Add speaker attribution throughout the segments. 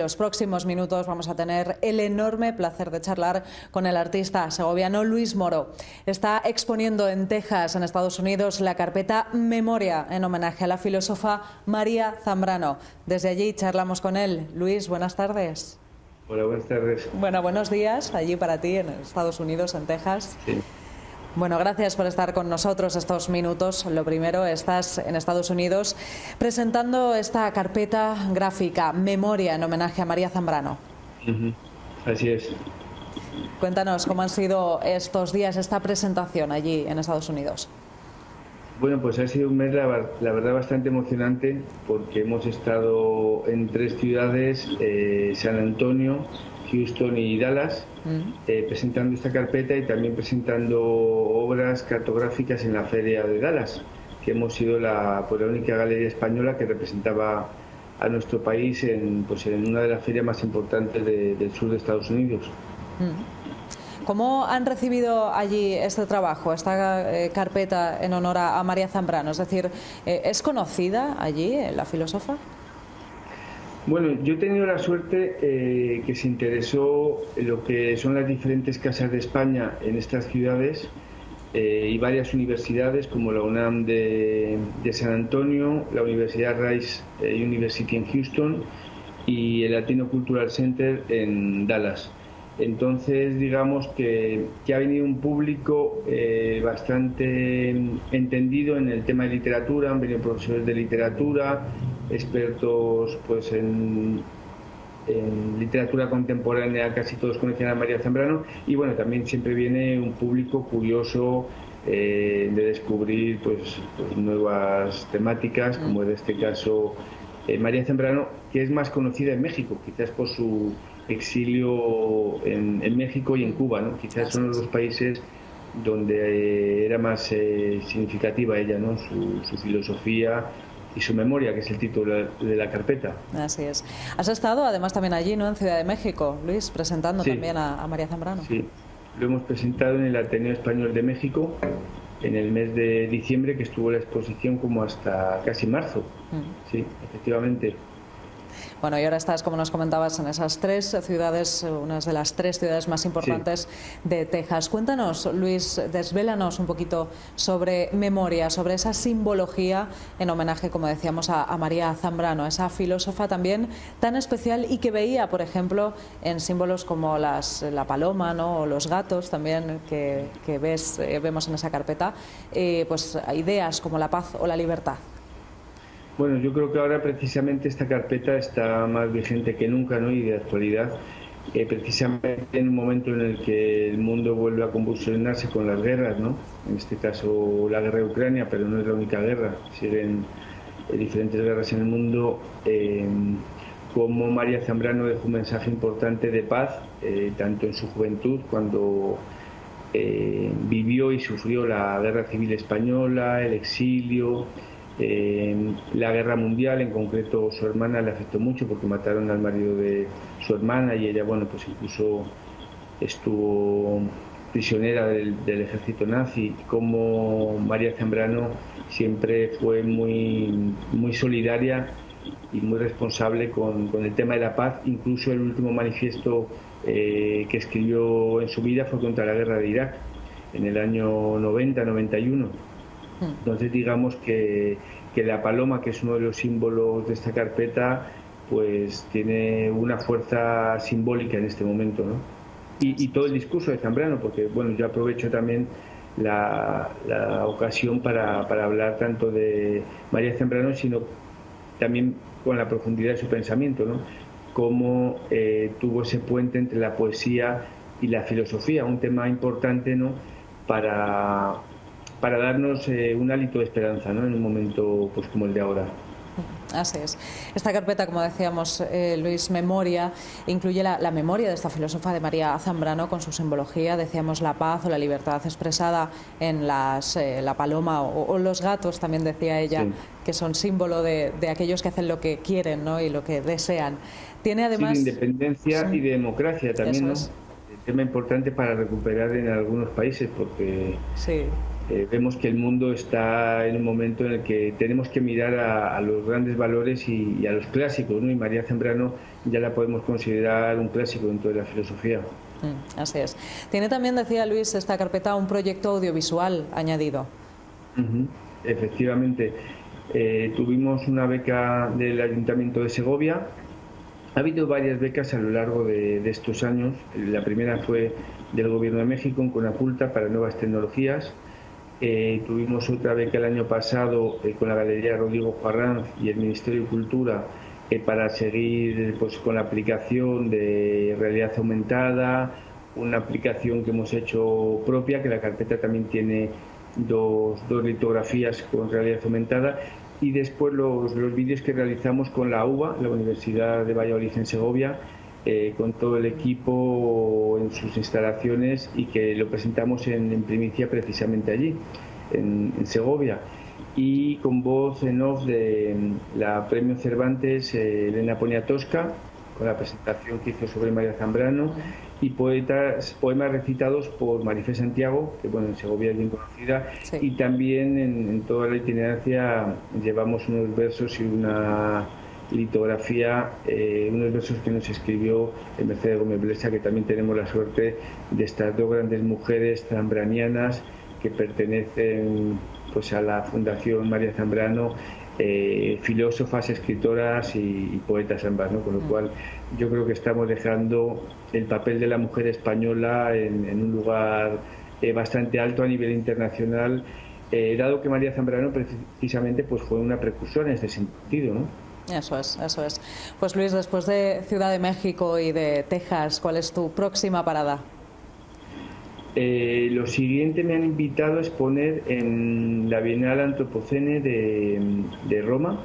Speaker 1: los próximos minutos vamos a tener el enorme placer de charlar con el artista segoviano Luis Moro. Está exponiendo en Texas, en Estados Unidos, la carpeta Memoria en homenaje a la filósofa María Zambrano. Desde allí charlamos con él. Luis, buenas tardes.
Speaker 2: Hola, buenas tardes.
Speaker 1: Bueno, buenos días allí para ti en Estados Unidos, en Texas.
Speaker 2: Sí.
Speaker 1: Bueno, gracias por estar con nosotros estos minutos. Lo primero, estás en Estados Unidos presentando esta carpeta gráfica, Memoria, en homenaje a María Zambrano.
Speaker 2: Así es.
Speaker 1: Cuéntanos cómo han sido estos días, esta presentación allí en Estados Unidos.
Speaker 2: Bueno, pues ha sido un mes, la, verdad, bastante emocionante porque hemos estado en tres ciudades, eh, San Antonio, Houston y Dallas, eh, presentando esta carpeta y también presentando obras cartográficas en la Feria de Dallas, que hemos sido la, pues, la única galería española que representaba a nuestro país en, pues, en una de las ferias más importantes del sur de Estados Unidos.
Speaker 1: ¿Cómo han recibido allí este trabajo, esta eh, carpeta en honor a, María Zambrano? Es decir, eh, ¿es conocida allí la filósofa?
Speaker 2: Bueno, yo he tenido la suerte eh, que se interesó en lo que son las diferentes casas de España en estas ciudades eh, y varias universidades como la UNAM de, San Antonio, la Universidad Rice eh, University en Houston y el Latino Cultural Center en Dallas. Entonces, digamos que, que ha venido un público bastante entendido en el tema de literatura, han venido profesores de literatura, expertos pues en, literatura contemporánea, casi todos conocían a María Zambrano, y bueno, también siempre viene un público curioso eh, de descubrir pues, pues, nuevas temáticas, como en este caso eh, María Zambrano, que es más conocida en México, quizás por su exilio en, México y en Cuba, ¿no? quizás son los países donde eh, era más significativa ella, ¿no? su, su filosofía y su memoria, que es el título de la carpeta.
Speaker 1: Así es. Has estado además también allí, ¿no? En Ciudad de México, Luis, presentando también a, María Zambrano.
Speaker 2: Sí, lo hemos presentado en el Ateneo Español de México en el mes de diciembre, que estuvo la exposición como hasta casi marzo. Mm. Sí, efectivamente.
Speaker 1: Bueno, y ahora estás, como nos comentabas, en esas tres ciudades, unas de las tres ciudades más importantes de Texas. Cuéntanos, Luis, desvélanos un poquito sobre memoria, sobre esa simbología en homenaje, como decíamos, a, María Zambrano, esa filósofa también tan especial y que veía, por ejemplo, en símbolos como las, la paloma ¿no? o los gatos también que, ves, eh, vemos en esa carpeta, eh, pues ideas como la paz o la libertad.
Speaker 2: Bueno, yo creo que ahora precisamente esta carpeta está más vigente que nunca, ¿no? Y de actualidad, eh, precisamente en un momento en el que el mundo vuelve a convulsionarse con las guerras, ¿no? En este caso la guerra de Ucrania, pero no es la única guerra, siguen eh, diferentes guerras en el mundo. Eh, como María Zambrano dejó un mensaje importante de paz, tanto en su juventud, cuando vivió y sufrió la guerra civil española, el exilio, la guerra mundial, en concreto su hermana le afectó mucho porque mataron al marido de su hermana y ella, bueno, pues incluso estuvo prisionera del, ejército nazi. Como María Zambrano siempre fue muy, muy solidaria y muy responsable con, el tema de la paz. Incluso el último manifiesto eh, que escribió en su vida fue contra la guerra de Irak en el año 90-91 entonces digamos que, la paloma, que es uno de los símbolos de esta carpeta, pues tiene una fuerza simbólica en este momento, ¿no? Y, todo el discurso de Zambrano, porque bueno, yo aprovecho también la, ocasión para, hablar tanto de María Zambrano, sino también con la profundidad de su pensamiento, ¿no? Cómo eh, tuvo ese puente entre la poesía y la filosofía, un tema importante, ¿no? Para, para darnos eh, un hálito de esperanza ¿no? en un momento pues, como el de ahora.
Speaker 1: Así es. Esta carpeta, como decíamos, eh, Luis, Memoria, incluye la, memoria de esta filósofa de María Zambrano con su simbología, decíamos la paz o la libertad expresada en las, eh, la paloma o, los gatos, también decía ella, que son símbolo de, aquellos que hacen lo que quieren ¿no? y lo que desean.
Speaker 2: Tiene además... Sí, de independencia y de democracia también, ¿no? tema importante para recuperar en algunos países porque...
Speaker 1: Sí
Speaker 2: eh, vemos que el mundo está en un momento en el que tenemos que mirar a, los grandes valores y, a los clásicos, ¿no? y María Zambrano ya la podemos considerar un clásico dentro de la filosofía.
Speaker 1: Mm, así es. Tiene también, decía Luis, esta carpeta un proyecto audiovisual añadido.
Speaker 2: Efectivamente. Eh, tuvimos una beca del Ayuntamiento de Segovia. Ha habido varias becas a lo largo de, estos años. La primera fue del Gobierno de México con Conaculta para nuevas tecnologías. Eh, tuvimos otra beca el año pasado eh, con la Galería Rodrigo Juarranz y el Ministerio de Cultura para seguir pues, con la aplicación de realidad aumentada, una aplicación que hemos hecho propia, que la carpeta también tiene dos, dos litografías con realidad aumentada y después los, los vídeos que realizamos con la UBA, la Universidad de Valladolid en Segovia, eh, con todo el equipo en sus instalaciones y que lo presentamos en, primicia precisamente allí, en, Segovia. Y con voz en off de la Premio Cervantes eh, Elena Poniatosca, con la presentación que hizo sobre María Zambrano y poetas, poemas recitados por Marifé Santiago, que bueno, en Segovia es bien conocida, y también en, toda la itinerancia llevamos unos versos y una litografía, eh, unos versos que nos escribió Mercedes Gómez Blesa, que también tenemos la suerte de estas dos grandes mujeres zambranianas que pertenecen pues a la Fundación María Zambrano eh, filósofas, escritoras y, poetas ambas, ¿no? con lo mm. cual yo creo que estamos dejando el papel de la mujer española en, un lugar eh, bastante alto a nivel internacional, eh, dado que María Zambrano precisamente pues fue una precursora en este sentido. ¿no?
Speaker 1: Eso es, eso es. Pues Luis, después de Ciudad de México y de Texas, ¿cuál es tu próxima parada?
Speaker 2: Eh, lo siguiente me han invitado a exponer en la Bienal Antropocene de, Roma,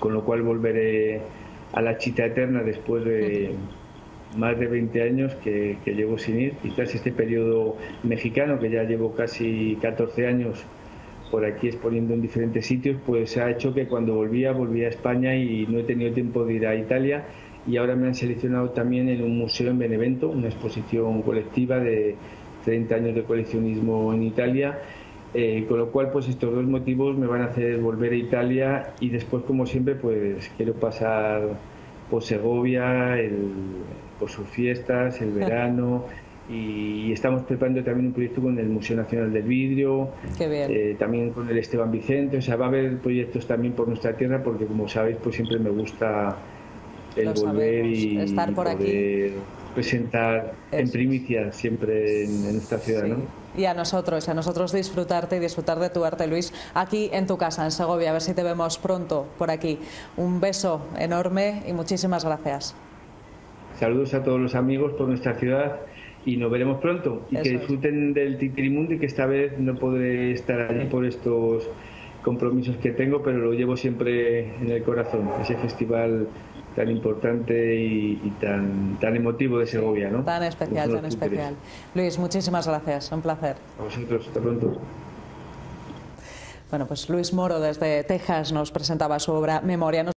Speaker 2: con lo cual volveré a la Chita Eterna después de más de 20 años que, llevo sin ir. Quizás este periodo mexicano, que ya llevo casi 14 años por aquí exponiendo en diferentes sitios, pues ha hecho que cuando volvía, volvía a España y no he tenido tiempo de ir a Italia. Y ahora me han seleccionado también en un museo en Benevento, una exposición colectiva de 30 años de coleccionismo en Italia. Eh, con lo cual, pues estos dos motivos me van a hacer volver a Italia y después, como siempre, pues quiero pasar por Segovia, por sus fiestas, el verano. Y estamos preparando también un proyecto con el Museo Nacional del Vidrio, eh, también con el Esteban Vicente, o sea, va a haber proyectos también por nuestra tierra porque como sabéis, pues siempre me gusta el volver y
Speaker 1: estar por aquí
Speaker 2: presentar en primicia siempre en, esta ciudad, ¿no?
Speaker 1: Y a nosotros, a nosotros disfrutarte y disfrutar de tu arte, Luis, aquí en tu casa, en Segovia. A ver si te vemos pronto por aquí. Un beso enorme y muchísimas gracias.
Speaker 2: Saludos a todos los amigos por nuestra ciudad y nos veremos pronto. Y que disfruten del Titirimundi, que esta vez no podré estar allí por estos compromisos que tengo, pero lo llevo siempre en el corazón, ese festival tan importante y, tan, tan emotivo de Segovia, ¿no?
Speaker 1: Tan especial, tan especial. Luis, muchísimas gracias, un placer.
Speaker 2: A vosotros, hasta pronto.
Speaker 1: Bueno, pues Luis Moro desde Texas nos presentaba su obra Memoria.